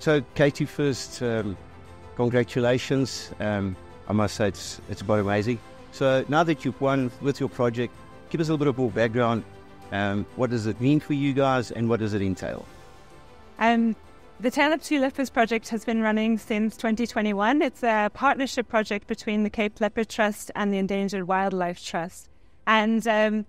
So, Katie, first, um, congratulations. Um, I must say it's, it's about amazing. So, now that you've won with your project, give us a little bit of more background. Um, what does it mean for you guys and what does it entail? Um, the Tale of Leopards project has been running since 2021. It's a partnership project between the Cape Leopard Trust and the Endangered Wildlife Trust. And um,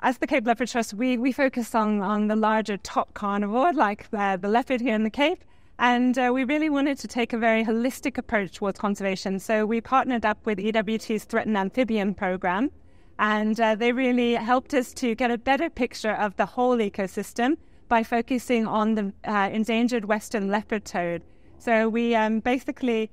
as the Cape Leopard Trust, we, we focus on, on the larger top carnivore, like the, the leopard here in the Cape. And uh, we really wanted to take a very holistic approach towards conservation. So we partnered up with EWT's Threatened Amphibian program. And uh, they really helped us to get a better picture of the whole ecosystem by focusing on the uh, endangered western leopard toad. So we um, basically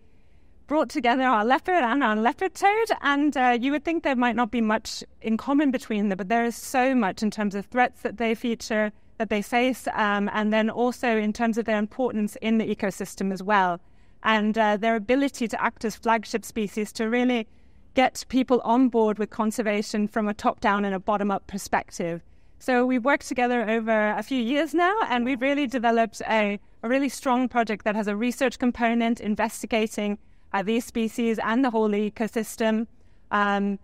brought together our leopard and our leopard toad, and uh, you would think there might not be much in common between them, but there is so much in terms of threats that they feature, that they face, um, and then also in terms of their importance in the ecosystem as well, and uh, their ability to act as flagship species to really get people on board with conservation from a top down and a bottom up perspective. So we've worked together over a few years now, and we've really developed a, a really strong project that has a research component investigating uh, these species and the whole ecosystem, um,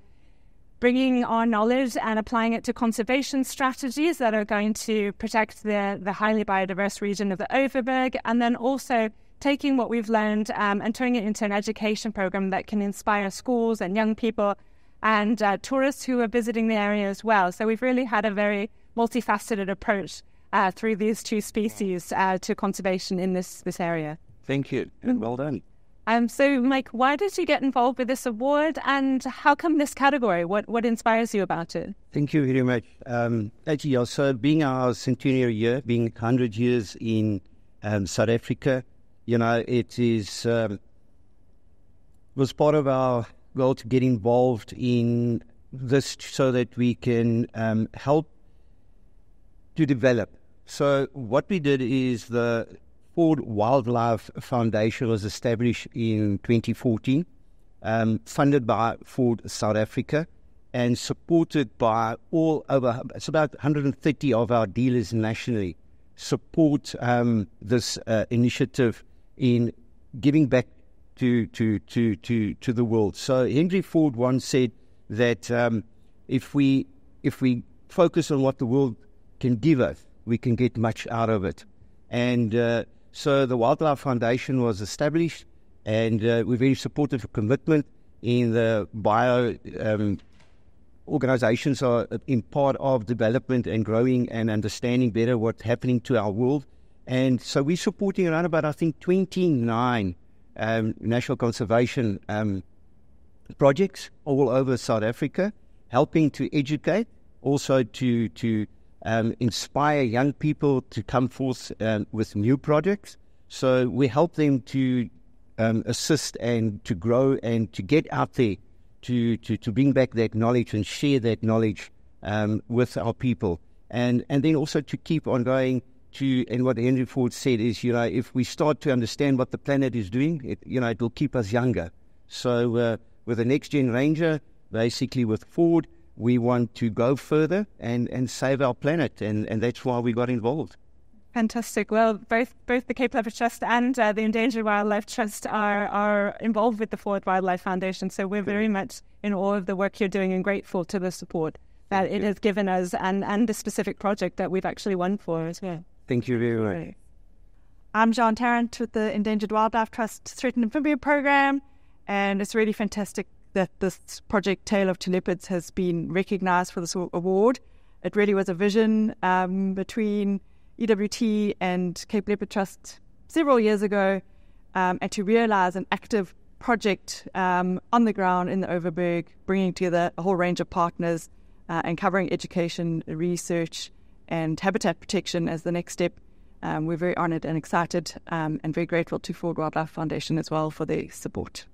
bringing our knowledge and applying it to conservation strategies that are going to protect the, the highly biodiverse region of the Overberg, and then also taking what we've learned um, and turning it into an education program that can inspire schools and young people and uh, tourists who are visiting the area as well. So we've really had a very multifaceted approach uh, through these two species uh, to conservation in this, this area. Thank you, and well done. Um, so, Mike, why did you get involved with this award, and how come this category? What what inspires you about it? Thank you very much. Um, actually, also being our centenary year, being 100 years in um, South Africa, you know, it is um, was part of our goal to get involved in this so that we can um, help to develop. So, what we did is the Ford Wildlife Foundation was established in 2014, um, funded by Ford South Africa, and supported by all over. It's about 130 of our dealers nationally support um, this uh, initiative in giving back to to to to to the world. So Henry Ford once said that um, if we if we focus on what the world can give us, we can get much out of it, and uh, so the Wildlife Foundation was established, and uh, we're very supportive of commitment in the bio um, organizations are in part of development and growing and understanding better what's happening to our world. And so we're supporting around about, I think, 29 um, national conservation um, projects all over South Africa, helping to educate, also to, to um, inspire young people to come forth um, with new projects. So we help them to um, assist and to grow and to get out there to, to, to bring back that knowledge and share that knowledge um, with our people. And, and then also to keep on going to, and what Henry Ford said is, you know, if we start to understand what the planet is doing, it, you know, it will keep us younger. So uh, with the Next Gen Ranger, basically with Ford, we want to go further and, and save our planet, and, and that's why we got involved. Fantastic. Well, both both the Cape Leopard Trust and uh, the Endangered Wildlife Trust are are involved with the Ford Wildlife Foundation, so we're very much in awe of the work you're doing and grateful to the support that Thank it you. has given us and and the specific project that we've actually won for as well. Thank you very much. I'm John Tarrant with the Endangered Wildlife Trust Threatened Amphibian Program, and it's really fantastic that this project Tale of Two Leopards has been recognized for this award. It really was a vision um, between EWT and Cape Leopard Trust several years ago, um, and to realize an active project um, on the ground in the Overberg, bringing together a whole range of partners uh, and covering education, research, and habitat protection as the next step. Um, we're very honoured and excited um, and very grateful to Ford Wildlife Foundation as well for their support.